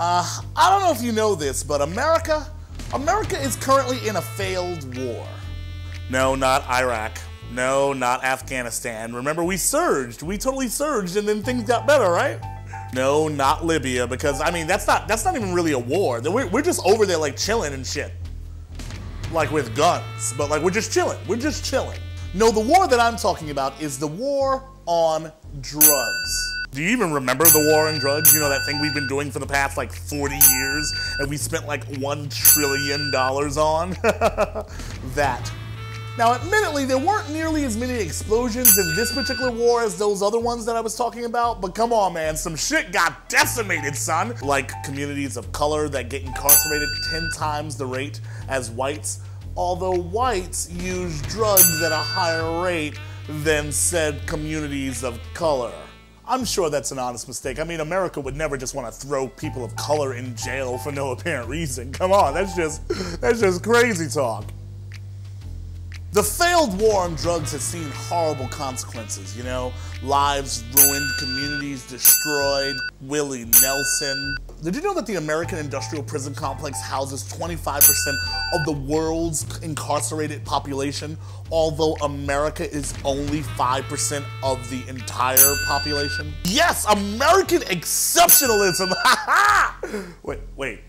Uh, I don't know if you know this, but America, America is currently in a failed war. No, not Iraq. No, not Afghanistan. Remember, we surged. We totally surged, and then things got better, right? No, not Libya, because I mean that's not that's not even really a war. We're, we're just over there like chilling and shit, like with guns. But like we're just chilling. We're just chilling. No, the war that I'm talking about is the war on drugs. Do you even remember the war on drugs? You know, that thing we've been doing for the past like 40 years and we spent like $1 trillion on? that. Now, admittedly, there weren't nearly as many explosions in this particular war as those other ones that I was talking about, but come on, man, some shit got decimated, son. Like communities of color that get incarcerated 10 times the rate as whites, although whites use drugs at a higher rate than said communities of color. I'm sure that's an honest mistake. I mean, America would never just want to throw people of color in jail for no apparent reason. Come on, that's just that's just crazy talk. The failed war on drugs has seen horrible consequences, you know? Lives ruined, communities destroyed, Willie Nelson. Did you know that the American Industrial Prison Complex houses 25% of the world's incarcerated population, although America is only 5% of the entire population? Yes, American exceptionalism! Ha ha! Wait, wait,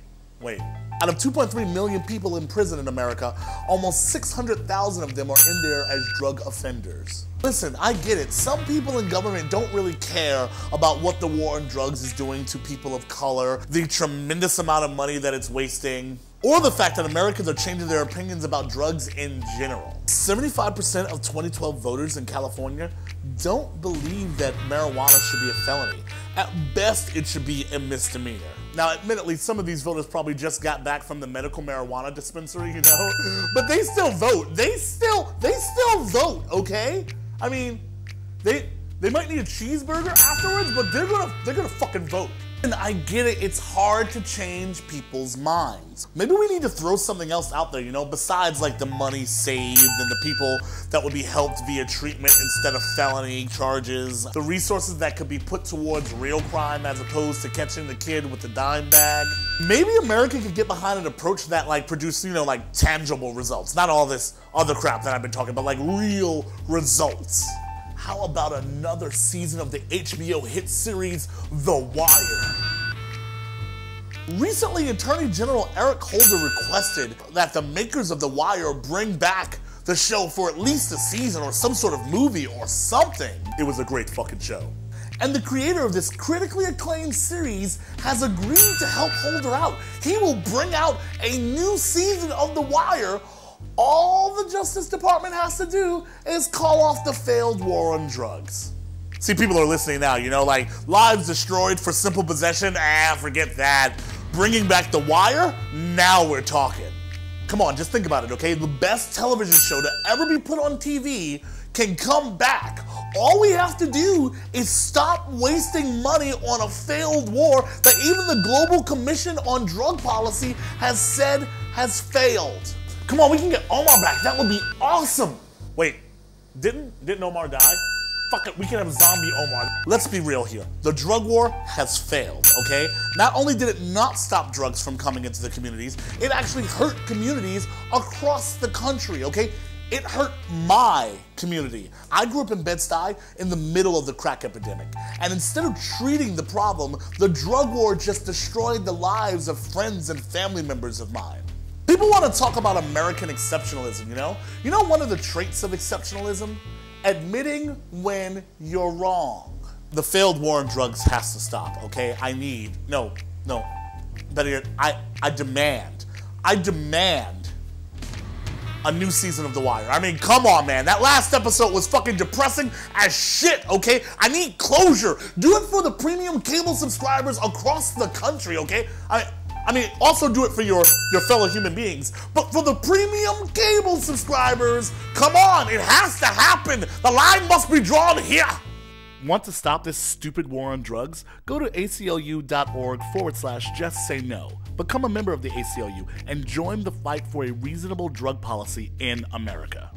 wait. Out of 2.3 million people in prison in America, almost 600,000 of them are in there as drug offenders. Listen, I get it. Some people in government don't really care about what the war on drugs is doing to people of color, the tremendous amount of money that it's wasting, or the fact that Americans are changing their opinions about drugs in general. 75% of 2012 voters in California don't believe that marijuana should be a felony. At best, it should be a misdemeanor. Now, admittedly, some of these voters probably just got back from the medical marijuana dispensary, you know, but they still vote. They still, they still vote, okay? I mean, they they might need a cheeseburger afterwards, but they're gonna they're gonna fucking vote. And I get it, it's hard to change people's minds. Maybe we need to throw something else out there, you know, besides like the money saved and the people that would be helped via treatment instead of felony charges, the resources that could be put towards real crime as opposed to catching the kid with the dime bag. Maybe America could get behind an approach that like produces, you know, like tangible results. Not all this other crap that I've been talking about, like real results. How about another season of the HBO hit series, The Wire? Recently, Attorney General Eric Holder requested that the makers of The Wire bring back the show for at least a season or some sort of movie or something. It was a great fucking show. And the creator of this critically acclaimed series has agreed to help Holder out. He will bring out a new season of The Wire all the Justice Department has to do is call off the failed war on drugs. See, people are listening now, you know, like lives destroyed for simple possession, ah, forget that. Bringing back The Wire, now we're talking. Come on, just think about it, okay? The best television show to ever be put on TV can come back. All we have to do is stop wasting money on a failed war that even the Global Commission on Drug Policy has said has failed. Come on, we can get Omar back. That would be awesome. Wait, didn't didn't Omar die? Fuck it, we can have zombie Omar. Let's be real here. The drug war has failed, okay? Not only did it not stop drugs from coming into the communities, it actually hurt communities across the country, okay? It hurt my community. I grew up in Bed-Stuy in the middle of the crack epidemic. And instead of treating the problem, the drug war just destroyed the lives of friends and family members of mine. People want to talk about American exceptionalism, you know? You know one of the traits of exceptionalism? Admitting when you're wrong. The failed war on drugs has to stop, okay? I need, no, no, better yet, I, I demand, I demand a new season of The Wire. I mean, come on, man. That last episode was fucking depressing as shit, okay? I need closure. Do it for the premium cable subscribers across the country, okay? I I mean, also do it for your, your fellow human beings. But for the premium cable subscribers, come on, it has to happen. The line must be drawn here. Want to stop this stupid war on drugs? Go to aclu.org forward slash just say no. Become a member of the ACLU and join the fight for a reasonable drug policy in America.